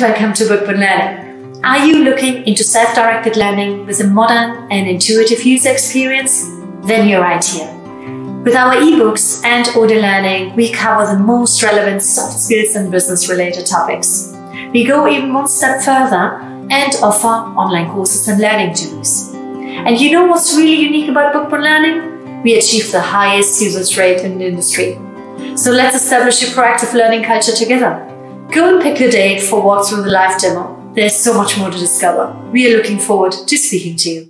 Welcome to Bookboon Learning. Are you looking into self directed learning with a modern and intuitive user experience? Then you're right here. With our ebooks and audio learning, we cover the most relevant soft skills and business related topics. We go even one step further and offer online courses and learning tools. And you know what's really unique about Bookboon Learning? We achieve the highest usage rate in the industry. So let's establish a proactive learning culture together. Go and pick a date for walk through the live demo. There's so much more to discover. We are looking forward to speaking to you.